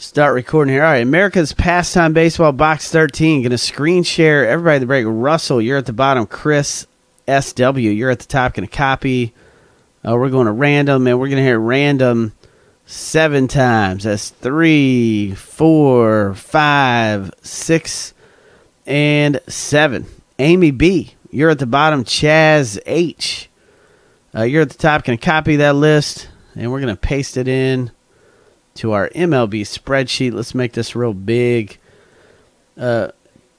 Start recording here. All right, America's Pastime Baseball Box 13. Going to screen share everybody the break. Russell, you're at the bottom. Chris SW, you're at the top. Going to copy. Uh, we're going to random, and we're going to hit random seven times. That's three, four, five, six, and seven. Amy B, you're at the bottom. Chaz H, uh, you're at the top. Going to copy that list, and we're going to paste it in to our MLB spreadsheet. Let's make this real big. Uh,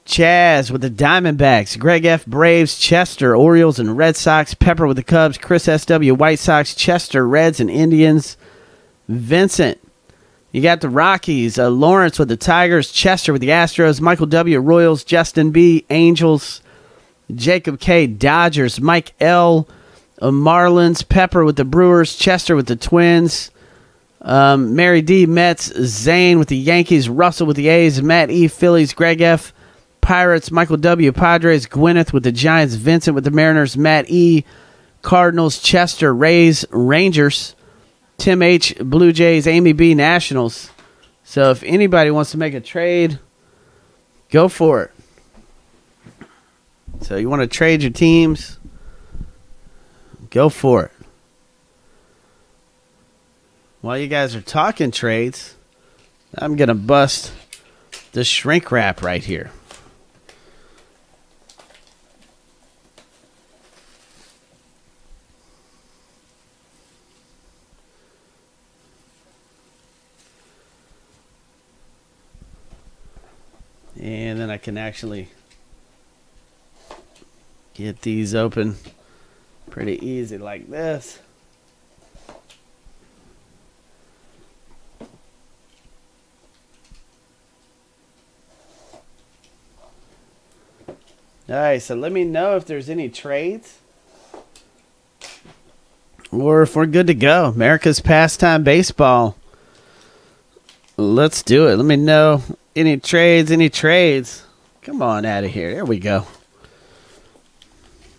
Chaz with the Diamondbacks, Greg F. Braves, Chester, Orioles, and Red Sox, Pepper with the Cubs, Chris S.W. White Sox, Chester, Reds, and Indians, Vincent. You got the Rockies, uh, Lawrence with the Tigers, Chester with the Astros, Michael W. Royals, Justin B. Angels, Jacob K. Dodgers, Mike L. Uh, Marlins, Pepper with the Brewers, Chester with the Twins, um, Mary D. Mets, Zane with the Yankees, Russell with the A's, Matt E. Phillies, Greg F. Pirates, Michael W. Padres, Gwyneth with the Giants, Vincent with the Mariners, Matt E. Cardinals, Chester, Rays, Rangers, Tim H. Blue Jays, Amy B. Nationals. So if anybody wants to make a trade, go for it. So you want to trade your teams? Go for it. While you guys are talking trades, I'm going to bust the shrink wrap right here. And then I can actually get these open pretty easy like this. All right, so let me know if there's any trades or if we're good to go. America's pastime baseball. Let's do it. Let me know any trades, any trades. Come on out of here. There we go.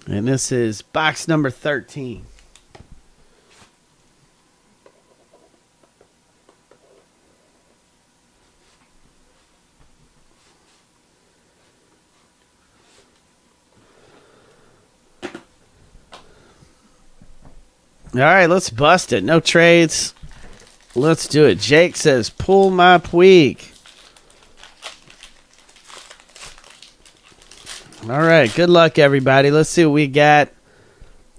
And this is box number 13. All right, let's bust it. No trades. Let's do it. Jake says, pull my Puig. All right, good luck, everybody. Let's see what we got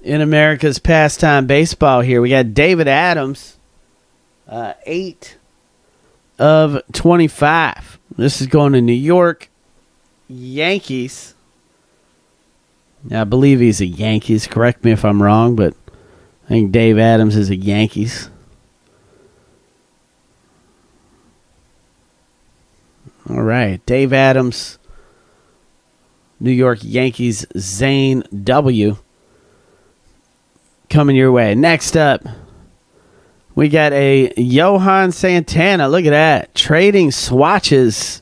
in America's pastime baseball here. We got David Adams, uh, 8 of 25. This is going to New York Yankees. I believe he's a Yankees. Correct me if I'm wrong, but I think Dave Adams is a Yankees. All right, Dave Adams, New York Yankees, Zane W. Coming your way. Next up, we got a Johan Santana. Look at that. Trading swatches.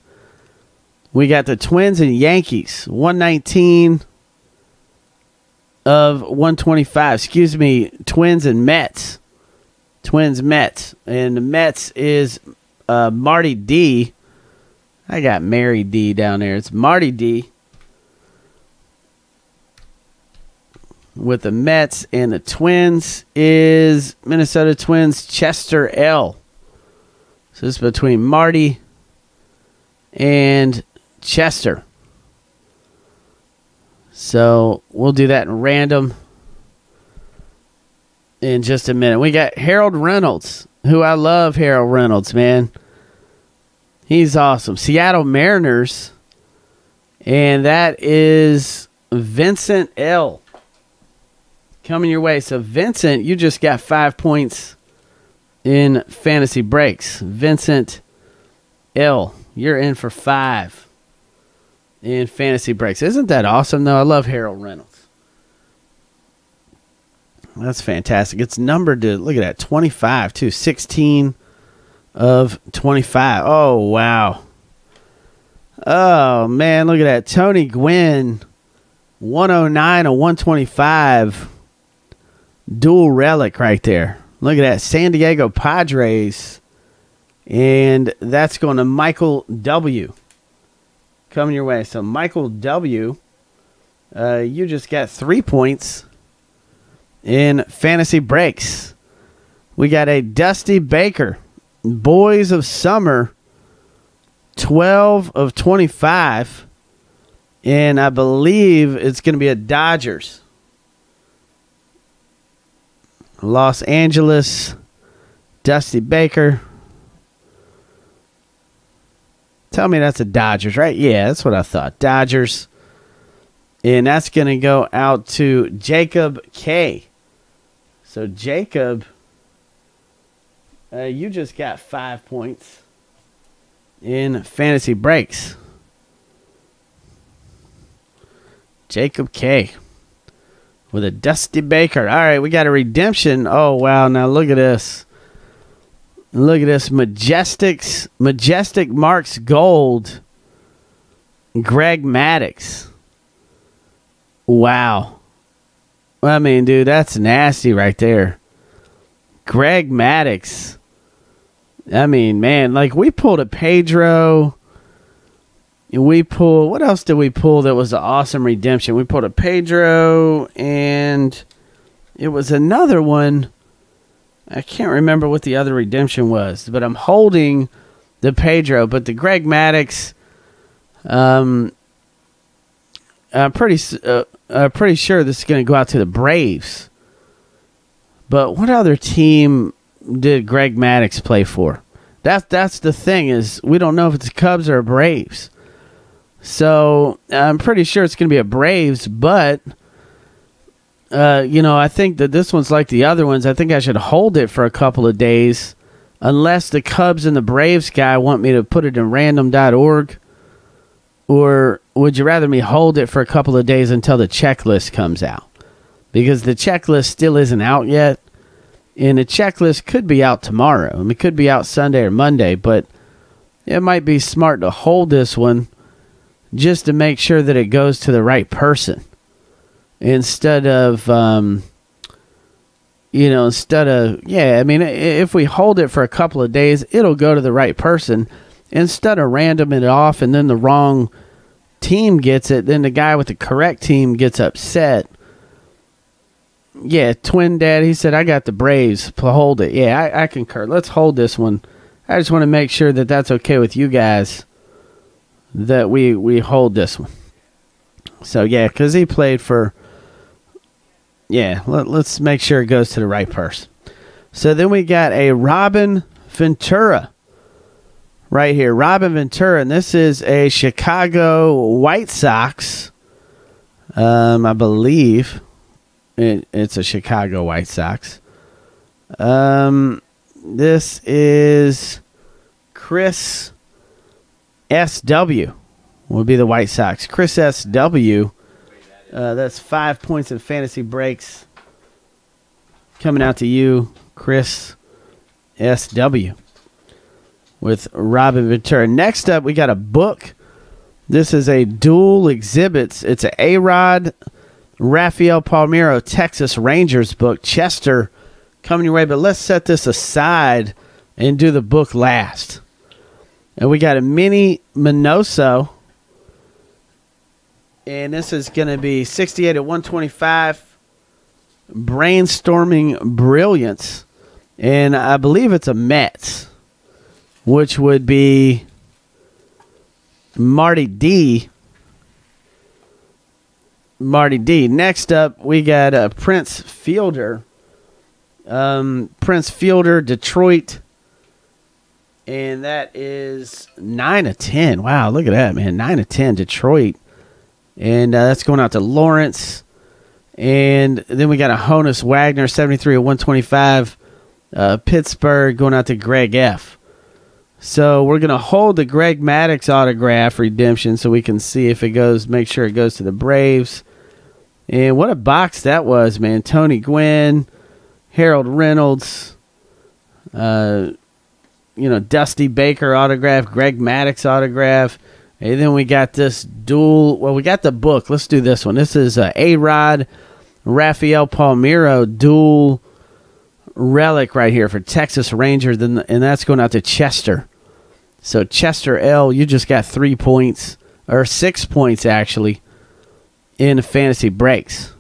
We got the Twins and Yankees. 119 of 125. Excuse me, Twins and Mets. Twins Mets. And the Mets is uh, Marty D. I got Mary D down there. It's Marty D. With the Mets and the Twins is Minnesota Twins Chester L. So it's between Marty and Chester. So we'll do that in random in just a minute. We got Harold Reynolds, who I love Harold Reynolds, man. He's awesome. Seattle Mariners. And that is Vincent L. Coming your way. So, Vincent, you just got five points in fantasy breaks. Vincent L. You're in for five in fantasy breaks. Isn't that awesome, though? I love Harold Reynolds. That's fantastic. It's numbered to, look at that, 25, too. 16 of 25. Oh, wow. Oh, man, look at that. Tony Gwynn, 109 of 125. Dual relic right there. Look at that. San Diego Padres And that's going to Michael W. Coming your way. So, Michael W., uh, you just got three points in fantasy breaks. We got a Dusty Baker, Boys of Summer, 12 of 25. And I believe it's going to be a Dodgers. Los Angeles, Dusty Baker. Tell me that's a Dodgers, right? Yeah, that's what I thought. Dodgers. And that's going to go out to Jacob K. So, Jacob, uh, you just got five points in fantasy breaks. Jacob K with a Dusty Baker. All right, we got a redemption. Oh, wow. Now, look at this. Look at this. Majestics, Majestic Marks Gold. Greg Maddux. Wow. I mean, dude, that's nasty right there. Greg Maddux. I mean, man, like we pulled a Pedro. We pulled what else did we pull that was an awesome redemption? We pulled a Pedro and it was another one. I can't remember what the other redemption was, but I'm holding the Pedro, but the Greg Maddux. um I'm pretty uh, uh, pretty sure this is going to go out to the Braves. But what other team did Greg Maddux play for? That's that's the thing is we don't know if it's Cubs or Braves. So I'm pretty sure it's going to be a Braves, but uh, you know I think that this one's like the other ones. I think I should hold it for a couple of days, unless the Cubs and the Braves guy want me to put it in random.org or would you rather me hold it for a couple of days until the checklist comes out? Because the checklist still isn't out yet. And the checklist could be out tomorrow. I mean, it could be out Sunday or Monday, but it might be smart to hold this one just to make sure that it goes to the right person instead of, um, you know, instead of, yeah, I mean, if we hold it for a couple of days, it'll go to the right person instead of random it off and then the wrong team gets it, then the guy with the correct team gets upset. Yeah, twin dad, he said, I got the Braves. Hold it. Yeah, I, I concur. Let's hold this one. I just want to make sure that that's okay with you guys that we, we hold this one. So, yeah, because he played for. Yeah, let, let's make sure it goes to the right person. So then we got a Robin Ventura right here. Robin Ventura, and this is a Chicago White Sox. Um, I believe it, it's a Chicago White Sox. Um, this is Chris SW. Will be the White Sox. Chris SW. Uh, that's five points in fantasy breaks. Coming out to you, Chris SW with Robin Ventura. Next up, we got a book. This is a dual exhibits. It's a A Rod Rafael Palmeiro Texas Rangers book. Chester coming your way, but let's set this aside and do the book last. And we got a Minnie Minoso. And this is going to be 68 at 125. Brainstorming Brilliance. And I believe it's a Mets which would be Marty D. Marty D. Next up, we got uh, Prince Fielder. Um, Prince Fielder, Detroit. And that is 9 of 10. Wow, look at that, man. 9 of 10, Detroit. And uh, that's going out to Lawrence. And then we got a Honus Wagner, 73 of 125. Uh, Pittsburgh going out to Greg F. So we're gonna hold the Greg Maddux autograph redemption so we can see if it goes. Make sure it goes to the Braves. And what a box that was, man! Tony Gwynn, Harold Reynolds, uh, you know, Dusty Baker autograph, Greg Maddux autograph, and then we got this dual. Well, we got the book. Let's do this one. This is uh, A Rod, Rafael Palmeiro dual relic right here for Texas Rangers, and that's going out to Chester. So Chester L, you just got three points or six points actually in fantasy breaks.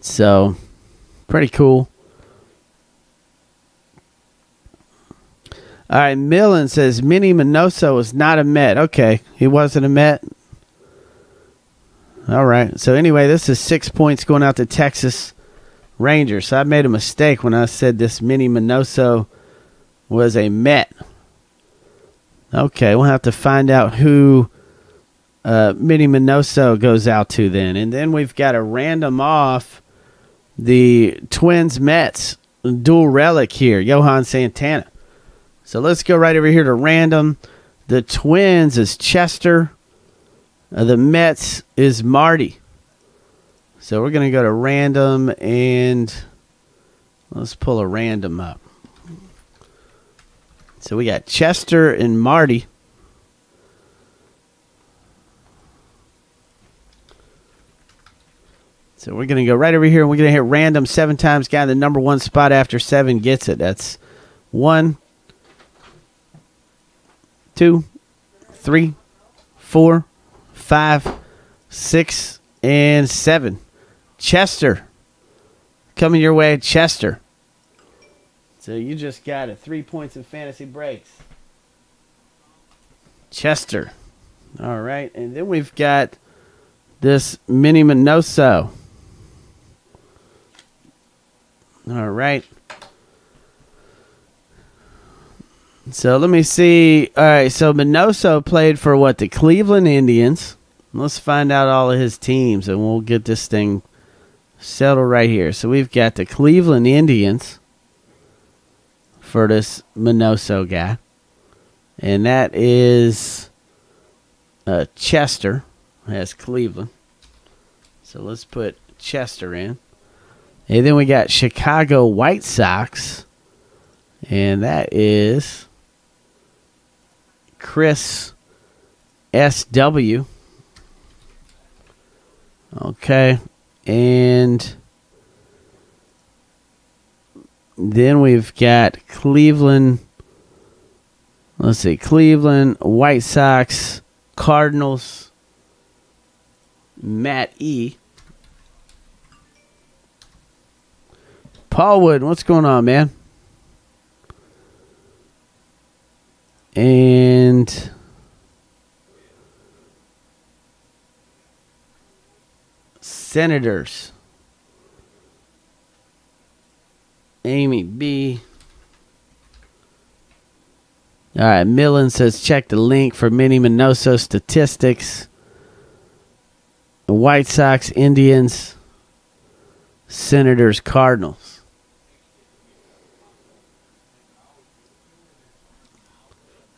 So pretty cool. All right, Millen says Minnie Minoso was not a Met. Okay, he wasn't a Met. All right. So anyway, this is six points going out to Texas Rangers. So I made a mistake when I said this Minnie Minoso was a Met. Okay, we'll have to find out who uh, Minnie Minoso goes out to then. And then we've got a random off the Twins Mets dual relic here, Johan Santana. So let's go right over here to random. The Twins is Chester. Uh, the Mets is Marty. So we're going to go to random and let's pull a random up. So we got Chester and Marty. So we're going to go right over here and we're going to hit random seven times. Guy in the number one spot after seven gets it. That's one, two, three, four, five, six, and seven. Chester. Coming your way, Chester. So you just got it. Three points in fantasy breaks. Chester. All right. And then we've got this Minnie Minoso. All right. So let me see. All right, so Minoso played for what? The Cleveland Indians. Let's find out all of his teams and we'll get this thing settled right here. So we've got the Cleveland Indians for this Minoso guy. And that is uh, Chester. Has Cleveland. So let's put Chester in. And then we got Chicago White Sox. And that is Chris S.W. Okay. And then we've got Cleveland. Let's see. Cleveland, White Sox, Cardinals, Matt E. Paul Wood, what's going on, man? And Senators. Amy B. All right, Millen says check the link for Minnie Minoso statistics. White Sox, Indians, Senators, Cardinals.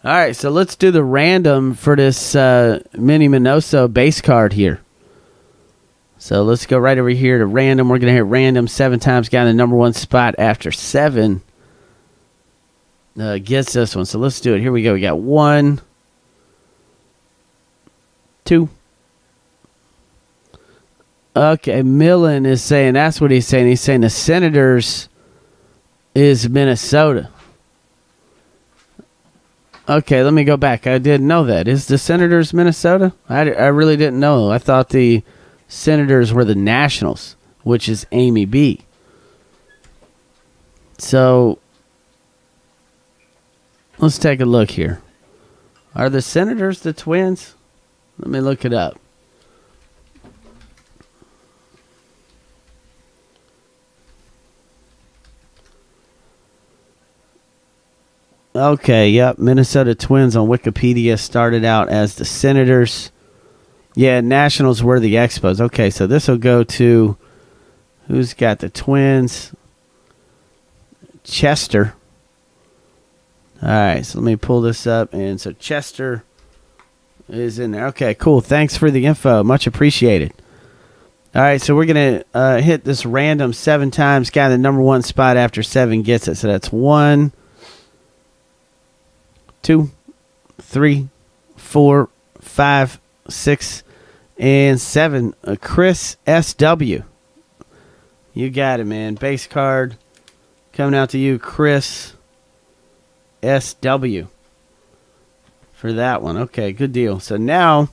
All right, so let's do the random for this uh, Minnie Minoso base card here. So let's go right over here to random. We're going to hit random seven times. Got the number one spot after seven. Uh, gets this one. So let's do it. Here we go. We got one, two. Okay, Millen is saying that's what he's saying. He's saying the Senators is Minnesota. Okay, let me go back. I didn't know that. Is the Senators Minnesota? I, I really didn't know. I thought the Senators were the Nationals, which is Amy B. So let's take a look here. Are the Senators the Twins? Let me look it up. Okay, yep. Minnesota Twins on Wikipedia started out as the Senators. Yeah, Nationals were the Expos. Okay, so this will go to who's got the Twins? Chester. All right, so let me pull this up. And so Chester is in there. Okay, cool. Thanks for the info. Much appreciated. All right, so we're going to uh, hit this random seven times. Guy, the number one spot after seven gets it. So that's one two, three, four, five, six, and seven. Uh, Chris S.W. You got it, man. Base card coming out to you, Chris S.W. for that one. Okay, good deal. So now,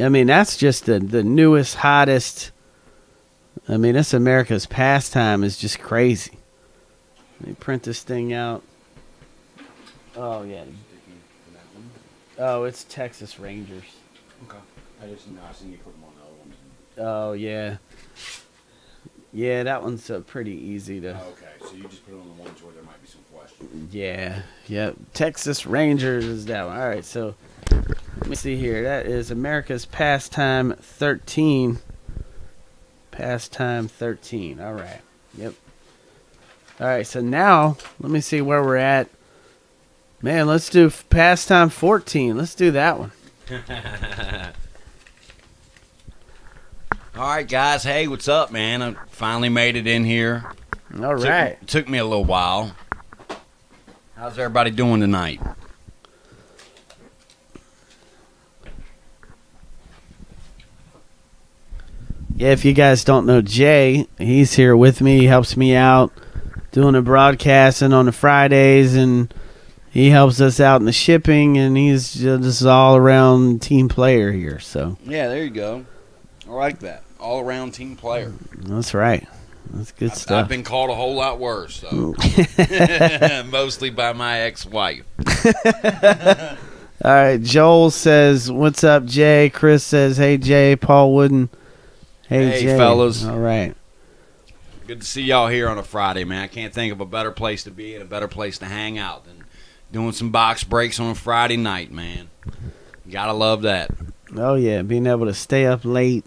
I mean, that's just the the newest, hottest. I mean, this America's pastime is just crazy. Let me print this thing out. Oh yeah. Oh, it's Texas Rangers. Okay. I just know I seen you put them on the other ones. Oh yeah. Yeah, that one's uh, pretty easy to. okay, so you just put it on the ones where there might be some questions. Yeah, yep. Texas Rangers is that one. All right, so let me see here. That is America's Pastime 13. Pastime 13. All right. Yep. All right, so now let me see where we're at. Man, let's do Pastime 14. Let's do that one. All right, guys. Hey, what's up, man? I finally made it in here. All right. Took- Took, me a little while. How's everybody doing tonight? Yeah, if you guys don't know Jay, he's here with me. He helps me out doing the broadcasting on the Fridays, and he helps us out in the shipping, and he's just all around team player here. So Yeah, there you go. I like that. All around team player. that's right. That's good I've, stuff. I've been called a whole lot worse, so mostly by my ex-wife. all right, Joel says, "What's up, Jay?" Chris says, "Hey, Jay." Paul Wooden, "Hey, Hey, Jay." fellas. All right. Good to see y'all here on a Friday, man. I can't think of a better place to be and a better place to hang out than doing some box breaks on a Friday night, man. Gotta love that. Oh yeah, being able to stay up late.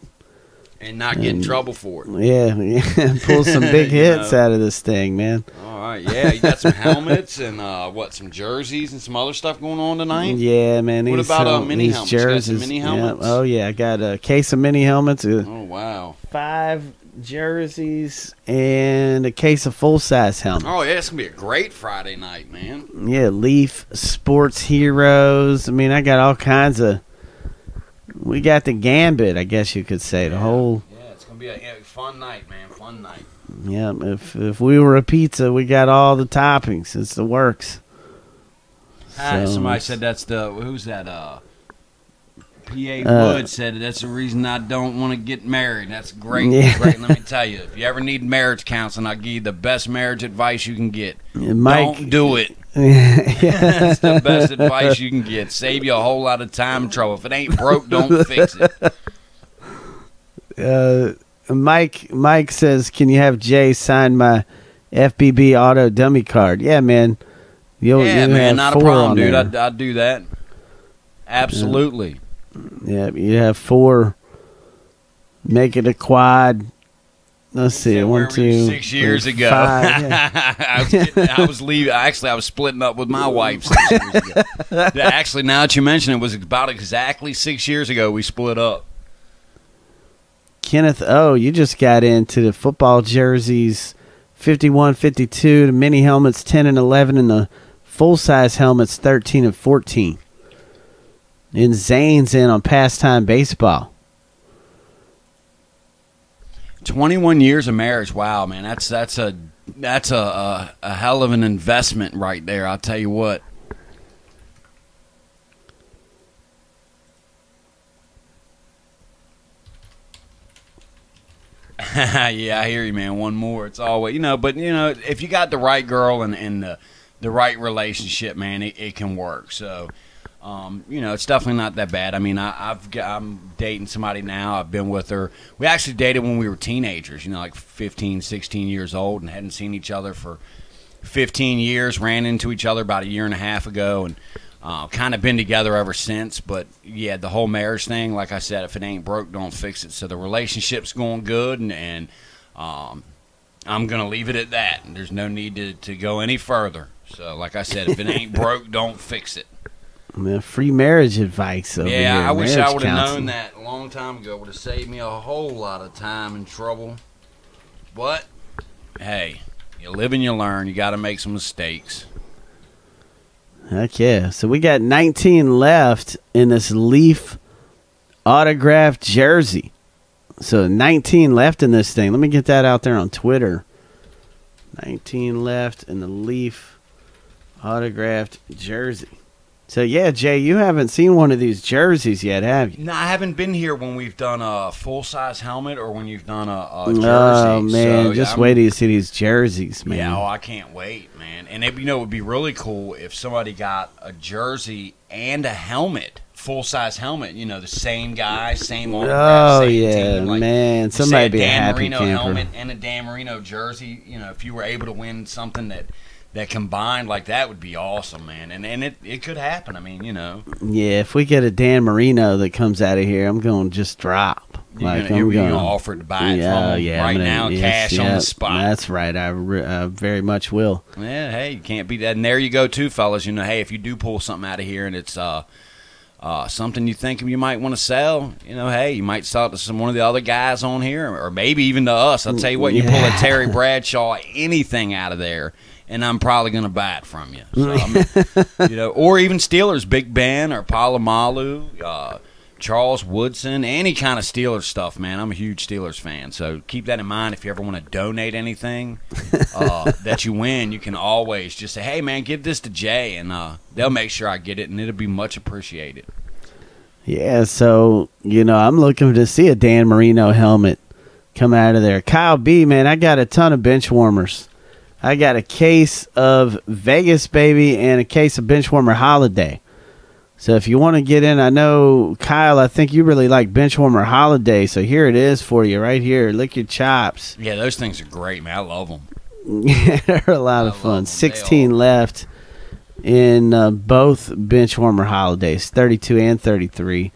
And not get in trouble for it. Yeah, yeah. pull some big You hits know. out of this thing, man. All right, yeah, you got some helmets and uh, what, some jerseys and some other stuff going on tonight? Yeah, man. What these, about, uh, mini these helmets? You got some jerseys. mini Yeah. helmets? Oh yeah, I got a case of mini helmets, Oh wow! five jerseys, and a case of full size helmets. Oh yeah, it's gonna be a great Friday night, man. Yeah, Leaf Sports Heroes. I mean, I got all kinds of. We got the gambit, I guess you could say. The Yeah. whole. Yeah, it's gonna be a, fun night, man. Fun night. Yeah, if if we were a pizza, we got all the toppings. It's the works. Ah, So- somebody said that's the who's that? Uh, P.A. Uh, Wood said that's the reason I don't want to get married. That's great. Yeah. Great. Let me tell you, if you ever need marriage counseling, I'll give you the best marriage advice you can get. Mike. Don't do it. yeah. That's the best advice you can get. Save you a whole lot of time and trouble. If it ain't broke, don't fix it. uh, Mike Mike says, "Can you have Jay sign my FBB auto dummy card?" Yeah, man. You'll, yeah, you'll man, not a problem, dude. I'd, I'd do that. Absolutely. Yeah, you have four. Make it a quad. Let's see, one, where were you two, six years three, ago. five, yeah. I was getting, I was leaving. Actually, I was splitting up with my wife six years ago. Actually, now that you mention it, it was about exactly six years ago we split up. Kenneth oh, you just got into the football jerseys 51, 52, the mini helmets 10 and 11, and the full size helmets 13 and 14. And Zane's in on pastime baseball. Twenty-one years of marriage. Wow, man, that's that's a that's a, a a hell of an investment right there. I'll tell you what. yeah, I hear you, man. One more. It's always you know, but you know, if you got the right girl and and the the right relationship, man, it, it can work. So. Um, you know, it's definitely not that bad. I mean, I, I've got, I'm dating somebody now. I've been with her. We actually dated when we were teenagers. You know, like 15, 16 years old, and hadn't seen each other for 15 years. Ran into each other about a year and a half ago, and uh, kind of been together ever since. But yeah, the whole marriage thing, like I said, if it ain't broke, don't fix it. So the relationship's going good, and, and um, I'm gonna leave it at that. And there's no need to, to go any further. So, like I said, if it ain't broke, don't fix it. Man, free marriage advice over Yeah, here. I wish I would have known that a long time ago. Would have saved me a whole lot of time and trouble. But hey, you live and you learn. You got to make some mistakes. Heck yeah. So we got 19 left in this Leaf autographed jersey. So 19 left in this thing. Let me get that out there on Twitter. 19 left in the Leaf autographed jersey. So yeah, Jay, you haven't seen one of these jerseys yet, have you? No, I haven't been here when we've done a full size helmet or when you've done a, a oh, jersey. Oh man, So, just I'm- wait till you see these jerseys, man. Yeah, oh, I can't wait, man. And it, you know, it would be really cool if somebody got a jersey and a helmet, full size helmet. You know, the same guy, same autograph, Oh same yeah, team. Like, man, somebody be a Dan happy Marino camper. helmet and a Dan Marino jersey. You know, if you were able to win something that that combined like that would be awesome, man. And and it, it could happen. I mean, you know, Yeah, if we get a Dan Marino that comes out of here, I'm going to just drop. you're Like gonna, I'm going gonna offer to buy it yeah, from yeah, right gonna- now, yes, cash on the spot. That's right. I, re- I very much will. Yeah, hey, you can't beat that. And there you go, too, fellas. You know, hey, if you do pull something out of here and it's uh, uh, something you think you might want to sell, you know, hey, you might sell it to some one of the other guys on here, or maybe even to us. I'll tell you what, you pull a Terry Bradshaw, anything out of there, and I'm probably going to buy it from you. So, you know, or even Steelers, Big Ben or Polamalu, uh, Charles Woodson, any kind of Steelers stuff, man. I'm a huge Steelers fan, so keep that in mind. If you ever want to donate anything uh, that you win, you can always just say, "Hey, man, give this to Jay," and uh, they'll make sure I get it, and it'll be much appreciated. Yeah, so you know, I'm looking to see a Dan Marino helmet come out of there. Kyle B, man, I got a ton of bench warmers. I got a case of Vegas baby and a case of bench warmer holiday. So if you want to get in, I know Kyle, I think you really like bench warmer holiday. So here it is for you right here. Lick your chops. Yeah, those things are great, man. I love them. Yeah, they're a lot I of fun. 16 all- left in uh, both bench warmer holidays, 32 and 33.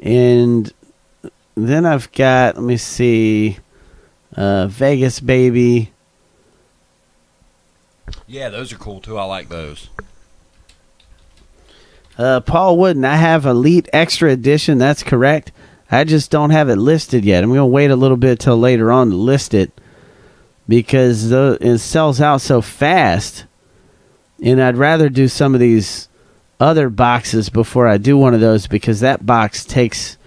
And then I've got, let me see, uh, Vegas Baby. Yeah, those are cool too. I like those. Uh, Paul Wooden, I have Elite Extra Edition. That's correct. I just don't have it listed yet. I'm going to wait a little bit till later on to list it because the, it sells out so fast. And I'd rather do some of these other boxes before I do one of those because that box takes,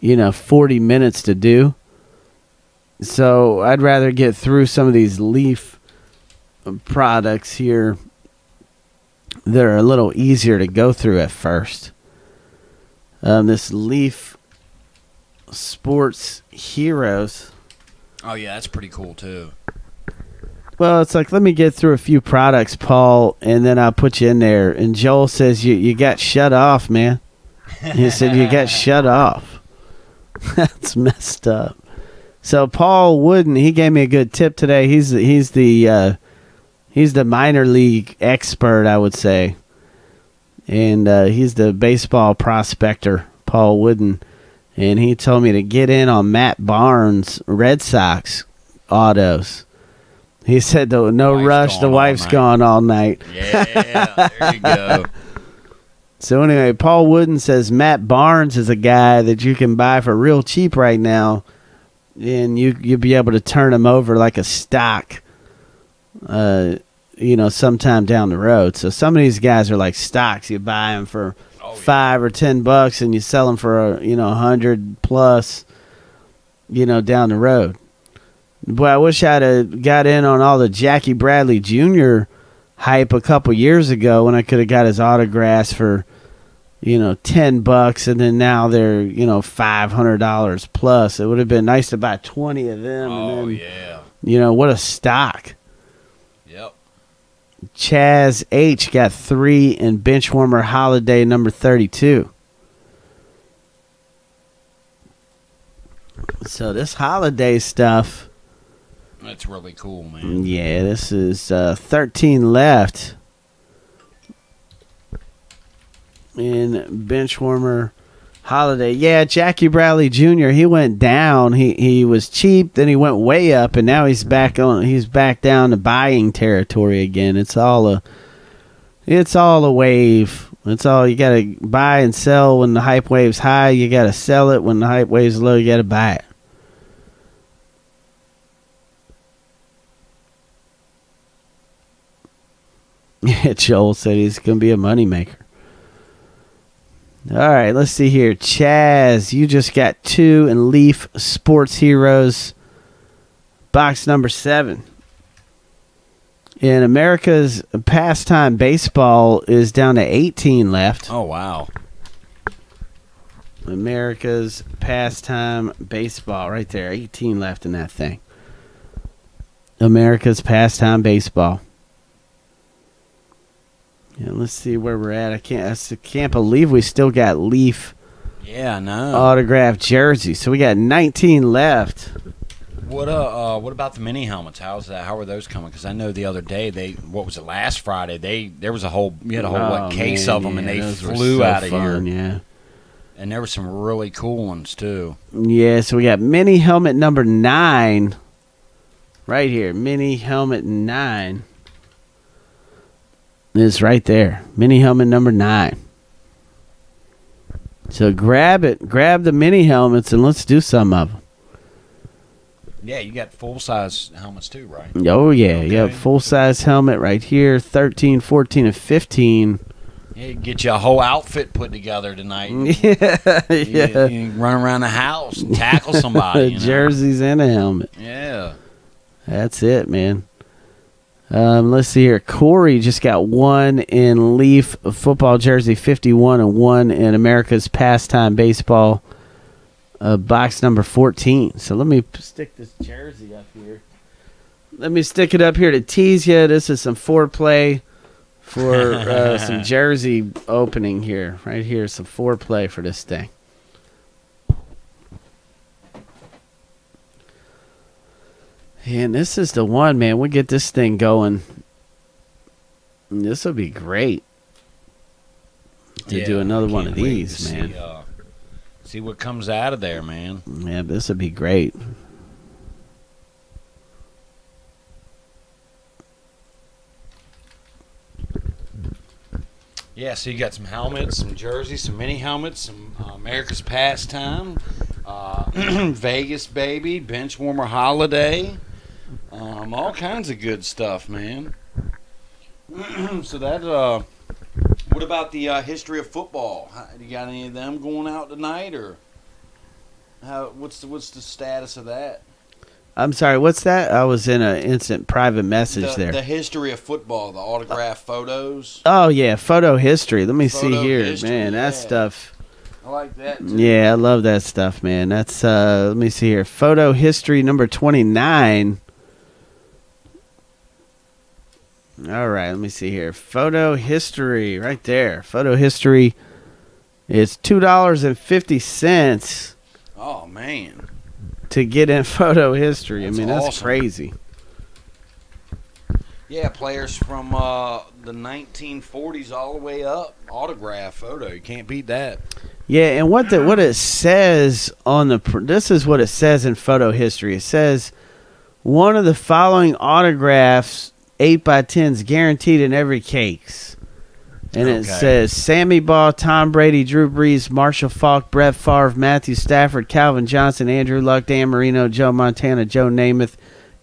you know, 40 minutes to do. So I'd rather get through some of these leaf products here that are a little easier to go through at first. Um, this Leaf Sports Heroes. Oh yeah, that's pretty cool too. Well, it's like let me get through a few products, Paul, and then I'll put you in there. And Joel says you you got shut off, man. He said you got shut off. That's messed up. So Paul Wooden, he gave me a good tip today. He's he's the uh, he's the minor league expert, I would say, and uh, he's the baseball prospector, Paul Wooden, and he told me to get in on Matt Barnes Red Sox autos. He said, "No, no Wife's rush. The all wife's night." gone all night." Yeah, there you go. So anyway, Paul Wooden says Matt Barnes is a guy that you can buy for real cheap right now, and you you'll be able to turn him over like a stock. Uh, you know, sometime down the road. So some of these guys are like stocks. You buy them for Oh, yeah. five or ten bucks, and you sell them for a, you know a hundred plus. You know, down the road. Boy, I wish I'd have got in on all the Jackie Bradley Jr. hype a couple years ago when I could have got his autographs for, you know, ten bucks, and then now they're you know five hundred dollars plus. It would have been nice to buy twenty of them. Oh and then, yeah. You know what a stock. Chaz H got three in Benchwarmer Holiday number 32. So this holiday stuff, That's really cool, man. yeah, this is uh, 13 left in Benchwarmer Holiday. Yeah, Jackie Bradley Jr. He went down. He he was cheap, then he went way up, and now he's back on. He's back down to buying territory again. It's all a, it's all a wave. It's all you got to buy and sell when the hype wave's high. You got to sell it when the hype wave's low. You got to buy it. Joel said he's going to be a moneymaker. All right, let's see here. Chaz, you just got two in Leaf Sports Heroes, box number seven. In America's pastime baseball is down to 18 left. Oh wow. America's pastime baseball, right there, 18 left in that thing. America's pastime baseball. Yeah, let's see where we're at. I can't. I can't believe we still got Leaf Yeah, no. autographed jersey. So we got 19 left. What uh, uh, what about the mini helmets? How's that? How are those coming? Because I know the other day they, what was it last Friday? They there was a whole you had a whole Oh, like, case man, of them, and they flew so out of fun, here. Yeah. And there were some really cool ones too. Yeah, so we got mini helmet number nine. Right here. Mini helmet nine. Is right there. Mini helmet number nine. So grab it. Grab the mini helmets and let's do some of them. Yeah, you got full size helmets too, right? Oh, yeah. Okay. Full size helmet right here. 13, 14, and 15. Yeah, get you a whole outfit put together tonight. yeah. You, yeah. you run around the house and tackle somebody. you know? Jerseys and a helmet. Yeah. That's it, man. Um, let's see here. Corey just got one in Leaf football jersey 51 and one in America's pastime baseball uh, box number 14. So let me stick this jersey up here. Let me stick it up here to tease you. This is some foreplay for uh, some jersey opening here. Right here, some foreplay for this thing. And this is the one, man. We get this thing going. This will be great to Yeah, do another one of these, man. See, uh, see what comes out of there, man. Yeah, this would be great. Yeah, so you got some helmets, some jerseys, some mini helmets, some uh, America's Pastime, uh, Vegas baby, bench warmer holiday, um, all kinds of good stuff, man. so that, uh, what about the uh, history of football? How, you got any of them going out tonight, or how? What's the what's the status of that? I'm sorry, what's that? I was in an instant private message the, there. the history of football, the autograph photos. oh yeah, photo history. Let me see here, history, man. That yeah. stuff. I like that. Too. Yeah, I love that stuff, man. That's uh let me see here. Photo history number 29. All right, let me see here. Photo history right there. Photo history is $2.50 Oh man. to get in photo history. That's I mean, that's crazy. Yeah, players from uh, the 1940s all the way up, autograph photo. You can't beat that. Yeah, and what the what it says on the this is what it says in photo history. It says one of the following autographs, eight by tens, guaranteed in every case. And it Okay. says Sammy Baugh, Tom Brady, Drew Brees, Marshall Faulk, Brett Favre, Matthew Stafford, Calvin Johnson, Andrew Luck, Dan Marino, Joe Montana, Joe Namath,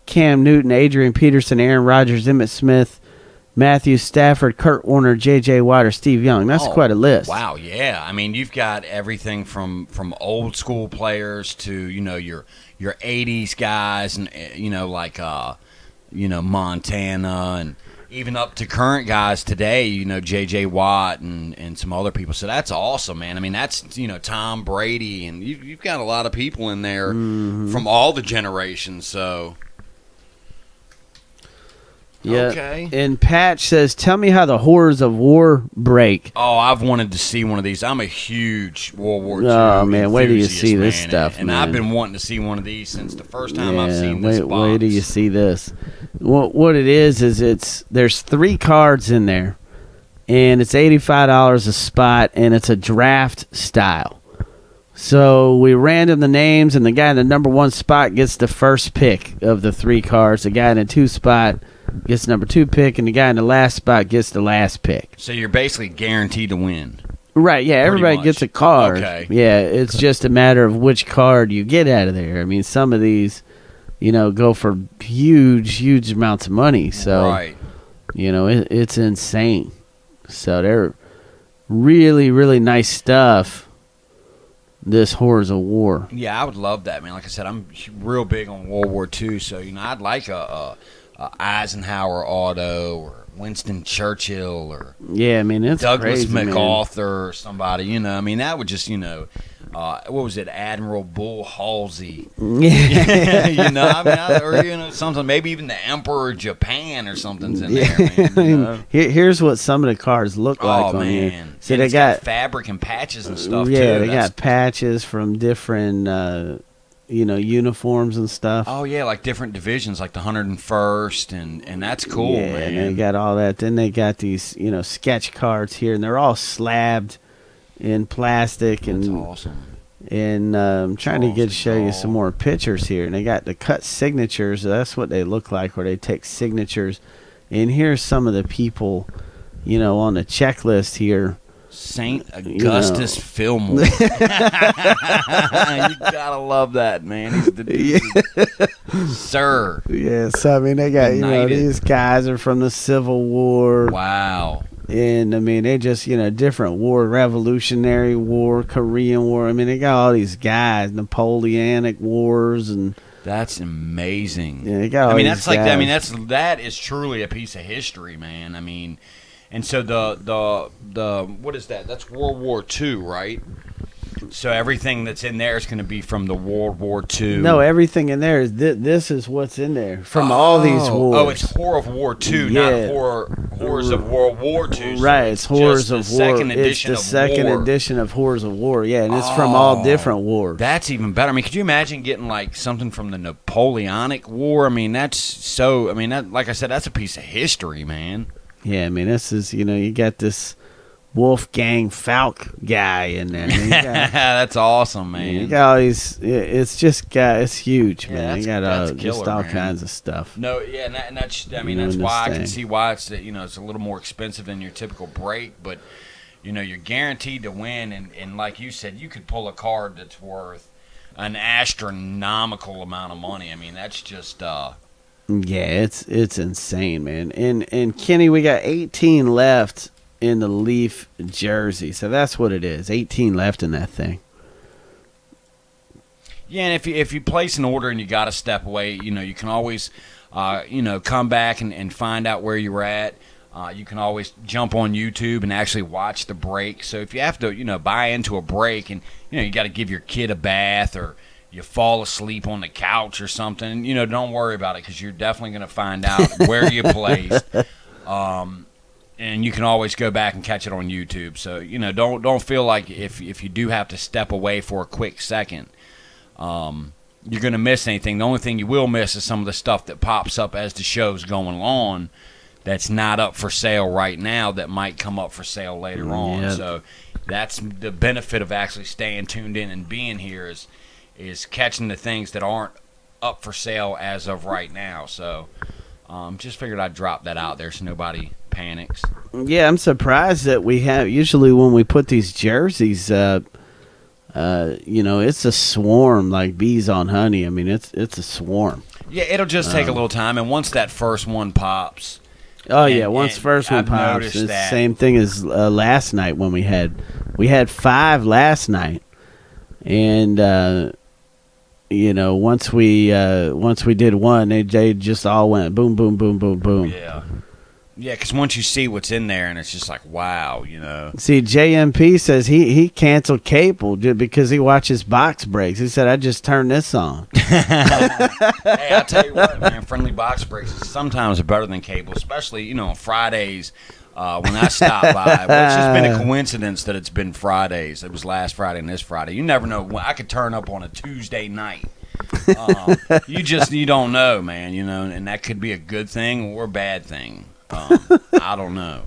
Cam Newton, Adrian Peterson, Aaron Rodgers, Emmitt Smith, Matthew Stafford, Kurt Warner, J.J. Watt, or Steve Young. That's Oh, quite a list. Wow, yeah. I mean, you've got everything from from old school players to you know your your 80s guys, and uh, you know like uh, you know Montana, and even up to current guys today. You know J.J. Watt and and some other people. So that's awesome, man. I mean, that's you know Tom Brady, and you, you've got a lot of people in there Mm-hmm. from all the generations. So Yeah. Okay. And Patch says, "Tell me how the horrors of war break." Oh, I've wanted to see one of these. I'm a huge World War II. Oh, man, wait do you enthusiast, see this stuff, And man. I've been wanting to see one of these since the first time I've seen this wait, box. wait till you see this. What what it is is it's there's three cards in there, and it's eighty five dollars a spot, and it's a draft style. So we random the names, and the guy in the number one spot gets the first pick of the three cards. The guy in the two spot gets number two pick, and the guy in the last spot gets the last pick. So you're basically guaranteed to win. Right, yeah, everybody much. gets a card. Okay. Yeah, it's just a matter of which card you get out of there. I mean, some of these, you know, go for huge, huge amounts of money. So, right. you know, it, it's insane. So they're really, really nice stuff. This Horrors of War. Yeah, I would love that, man. Like I said, I'm real big on World War II, so you know, I'd like a a, uh, Eisenhower Auto or Winston Churchill or Yeah, I mean it's Douglas crazy, man. MacArthur or somebody. You know, I mean, that would just you know. Uh, what was it, Admiral Bull Halsey? Yeah. you know, I mean, I, or you know, something. Maybe even the Emperor of Japan or something's in Yeah, there. Man, you know? here, here's what some of the cars look like oh on here. man! See, they it's got, fabric and patches and stuff yeah, too. they That's- got patches from different, uh, you know, uniforms and stuff. Oh yeah, like different divisions, like the hundred and first, and and that's cool, yeah, man. and they got all that. Then they got these, you know, sketch cards here, and they're all slabbed in plastic that's and awesome. and um, I'm trying to get show you some more pictures here. And they got the cut signatures. That's what they look like, where they take signatures. And here's some of the people, you know, on the checklist here. Saint You Augustus know. Fillmore. you gotta love that man. He's the dude. sir. Yes, I mean, they got you know these guys are from the Civil War, Wow. and I mean they just you know different war, Revolutionary War, Korean War. I mean they got all these guys, Napoleonic Wars, and That's amazing. yeah, they got. All I mean, these that's like I mean, that's that is truly a piece of history, man. I mean, and so the the the what is that? That's World War II, right? So everything that's in there is going to be from the World War II. No, everything in there is thi- this is what's in there from all these Oh. wars. Oh, it's horror of War II, Yeah. not horror horrors of World War II. So right. It's horrors of war. Second It's the second war. edition of horrors of war. Yeah, and it's from all Oh. different wars. That's even better. I mean, could you imagine getting like something from the Napoleonic War? I mean, that's so. I mean, that like I said, that's a piece of history, man. Yeah, I mean this is you know you got this Wolfgang Falk guy in there. got, that's awesome, man. you man. got all these. It's just got it's huge, Yeah, man. that's- You got that's uh, killer, just all man. kinds of stuff. No, yeah, and, that, and that's. I mean, You that's in why I can see why it's you know it's a little more expensive than your typical break, but you know you're guaranteed to win, and and like you said, you could pull a card that's worth an astronomical amount of money. I mean, that's just. uh Yeah, it's it's insane, man. And and Kenny, we got 18 left in the Leaf jersey, so that's what it is. 18 left in that thing. Yeah, and if you if you place an order and you got to step away, you know you can always, uh, you know, come back and, and find out where you were at. Uh, you can always jump on YouTube and actually watch the break. So if you have to, you know, buy into a break and you know you got to give your kid a bath or you fall asleep on the couch or something, you know, don't worry about it because you're definitely going to find out where you placed. Um, and you can always go back and catch it on YouTube. So you know, don't don't feel like if if you do have to step away for a quick second um, you're going to miss anything. The only thing you will miss is some of the stuff that pops up as the show's going on that's not up for sale right now that might come up for sale later on. Yep. So that's the benefit of actually staying tuned in and being here is is catching the things that aren't up for sale as of right now. So um, just figured I'd drop that out there so nobody panics. Yeah, I'm surprised that we have. Usually, when we put these jerseys up, uh, you know, it's a swarm like bees on honey. I mean, it's it's a swarm. Yeah, it'll just take a little time, and once that first one pops, Oh And- yeah, once first one I've pops, it's the same thing as uh, last night when we had we had five last night, and uh, you know once we uh, once we did one, they, they just all went boom, boom, boom, boom, boom. Yeah. Yeah, because once you see what's in there, and it's just like, wow, you know. See, JMP says he he canceled cable because he watches box breaks. He said I just turned this on. hey, I tell you what, man, friendly box breaks is sometimes are better than cable, especially you know on Fridays uh, when I stop by. It's just been a coincidence that it's been Fridays. It was last Friday and this Friday. You never know. I could turn up on a Tuesday night. Um, you just you don't know, man. You know, and that could be a good thing or a bad thing. Um, I don't know.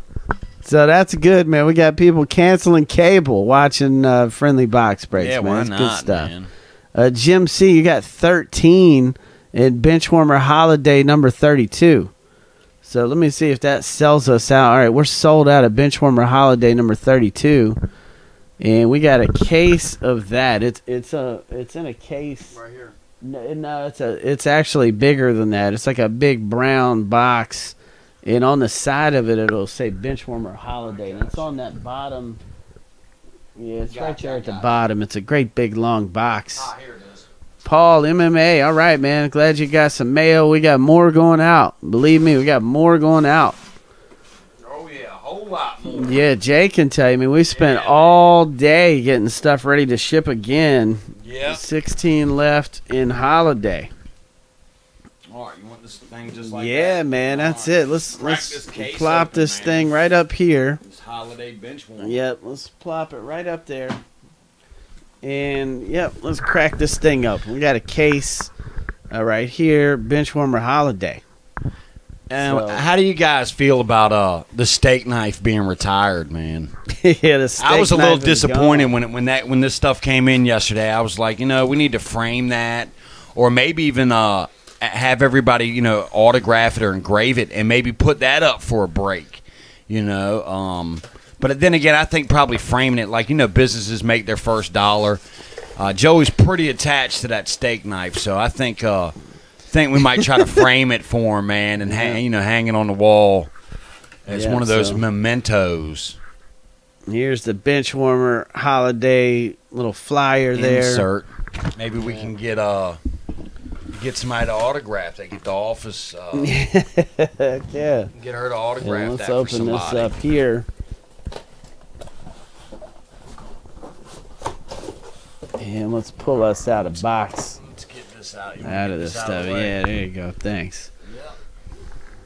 So that's good, man. We got people canceling cable, watching uh, friendly box breaks. yeah, man. why not, good stuff. man? Uh, Jim C, you got 13 in Benchwarmer Holiday number 32. So let me see if that sells us out. All right, we're sold out of Benchwarmer Holiday number 32. And we got a case of that. It's it's a it's in a case. Right here. No, no, it's a it's actually bigger than that. It's like a big brown box, and on the side of it, it'll say Benchwarmer Holiday, and it's on that bottom. Yeah, it's right there at the bottom. It's a great big long box. Ah, here it is. Paul MMA. All right, man. Glad you got some mail. We got more going out. Believe me, we got more going out. Oh yeah, a whole lot more. Yeah, Jay can tell you. I mean, we spent Yeah. all day getting stuff ready to ship again. Yeah. 16 left in holiday. All right, you want this thing just like yeah, that? man, that's right. it. Let's Crack let's this plop open, this man. thing right up here. This holiday bench warmer. Yep, let's plop it right up there. And yep, let's crack this thing up. We got a case uh, right here, Benchwarmer Holiday. And So- how do you guys feel about uh the steak knife being retired, man? yeah, the steak knife. I was a little disappointed when it, when that when this stuff came in yesterday. I was like, you know, we need to frame that, or maybe even uh have everybody you know autograph it or engrave it, and maybe put that up for a break. You know, um, but then again, I think probably framing it like you know businesses make their first dollar. Uh, Joey's pretty attached to that steak knife, so I think uh, think we might try to frame it for him, man, and hang, you know hang it on the wall as Yeah, one of those so- mementos. Here's the bench warmer Holiday little flyer there. insert. Maybe we can get uh get somebody to autograph that. Get the office. Uh, yeah. get her to autograph let's that for open this up here. And let's pull us out a box Let's get this out. You out of this out stuff. the? Yeah, there you go. Thanks. Yeah.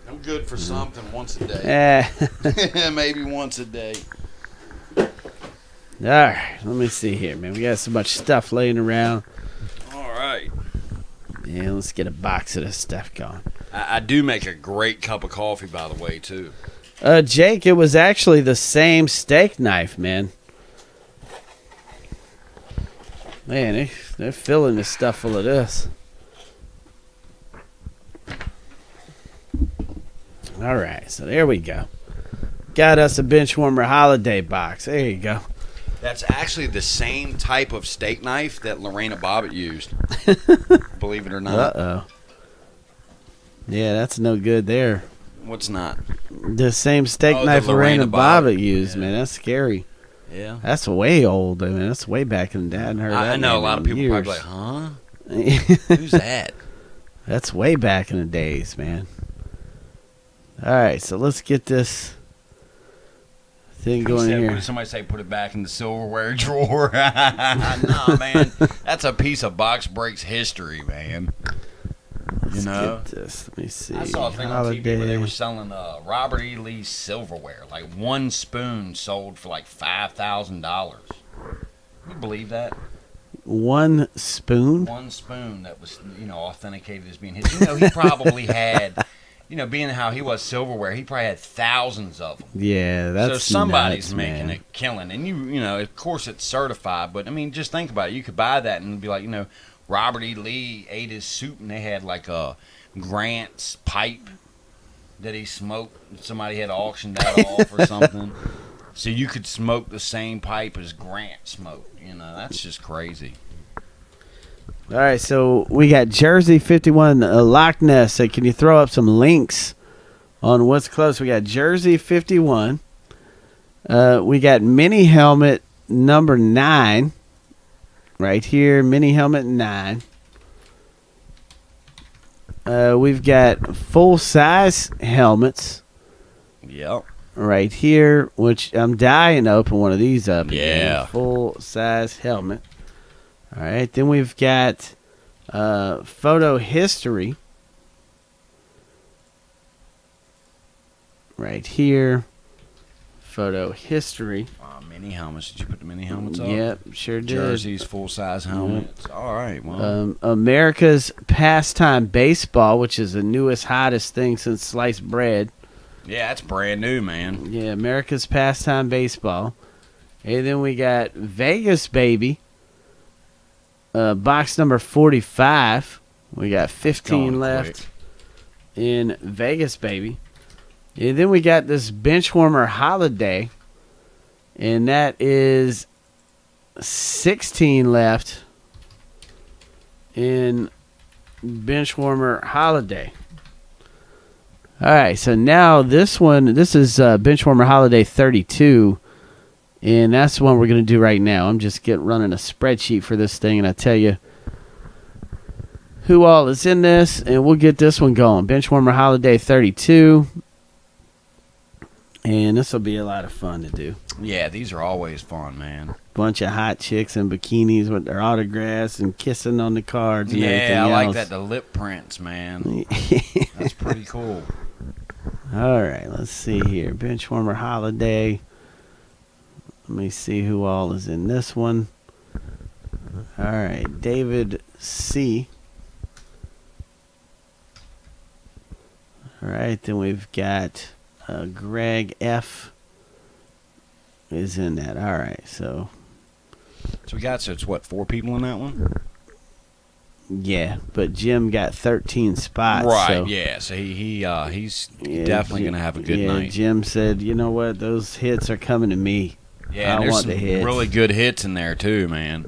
I'm good for something once a day. Yeah. Maybe once a day. All right, let me see here, man. We got so much stuff laying around. All right. Yeah, let's get a box of this stuff going. I, I do make a great cup of coffee, by the way, too. Uh, Jake, it was actually the same steak knife, man. Man, they, they're filling this stuff full of this. All right, so there we go. Got us a bench warmer holiday box. There you go. That's actually the same type of steak knife that Lorena Bobbitt used. Believe it or not. Uh oh. Yeah, that's no good there. What's not? The same steak Oh, the knife Lorena, Lorena Bobbitt. Bobbitt used, Yeah. man. That's scary. Yeah. That's way old. I mean, that's way back in the day. I I, I know a lot of in people probably like, huh? Who's that? That's way back in the days, man. All right, so let's get this thing He going said, here. what did somebody say put it back in the silverware drawer? nah, man. That's a piece of box breaks history, man. Let's you know? get this. Let me see. I saw a thing on TV where they were selling uh, Robert E. Lee silverware. Like one spoon sold for like five thousand dollars. You believe that? One spoon. One spoon that was, you know, authenticated as being his. You know, he probably had, you know, being how he was silverware, he probably had thousands of them. Yeah, that's so somebody's nuts, making man. a killing, and you you know of course it's certified, but I mean just think about it. You could buy that and be like you know Robert E. Lee ate his soup, and they had like a Grant's pipe that he smoked. Somebody had auctioned that off or something. So you could smoke the same pipe as Grant smoked. You know that's just crazy. All right, so we got Jersey 51 uh, Loch Ness. So can you throw up some links on what's close? We got Jersey 51. Uh, we got mini helmet number nine right here. Mini helmet nine. Uh, we've got full size helmets Yep. right here, which I'm dying to open one of these up. Yeah. Full size helmet. All right. Then we've got uh, photo history right here. Photo history. Uh, mini helmets. Did you put the mini helmets on? Yep, sure did. Jerseys, full size helmets. All right. Well. Um, America's pastime baseball, which is the newest, hottest thing since sliced bread. yeah, that's brand new, man. Yeah, America's pastime baseball. And then we got Vegas baby. Uh, box number forty-five. We got fifteen left quick. in Vegas baby. And then we got this benchwarmer holiday, and that is sixteen left in benchwarmer holiday. All right, so now this one, this is uh, Benchwarmer Holiday 32, and that's the one we're going to do right now. I'm just get running a spreadsheet for this thing, and I tell you, who all is in this, and we'll get this one going. Benchwarmer Holiday 32. And this will be a lot of fun to do. Yeah, these are always fun, man. Bunch of hot chicks in bikinis with their autographs and kissing on the cards and everything Yeah, I like else. that. The lip prints, man. That's pretty cool. All right, let's see here. Benchwarmer Holiday. Let me see who all is in this one. All right, David C. All right, then we've got uh, Greg F. is in that. All right, so So we got so it's what four people in that one, yeah, but Jim got 13 spots. right? so- Yeah, so he he uh, he's Yeah, definitely Jim- gonna have a good yeah, night. Jim said, "You know what? Those hits are coming to me." Yeah, I there's want some the hits. really good hits in there too, man.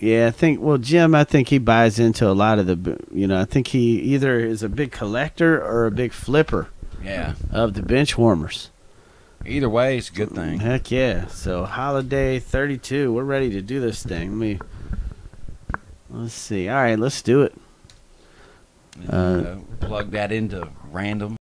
Yeah, I think. Well, Jim, I think he buys into a lot of the. You know, I think he either is a big collector or a big flipper Yeah, of the bench warmers. either way, it's a good thing. Heck yeah! So holiday thirty-two, we're ready to do this thing. Let me. Let's see. All right, let's do it. Uh, plug that into random.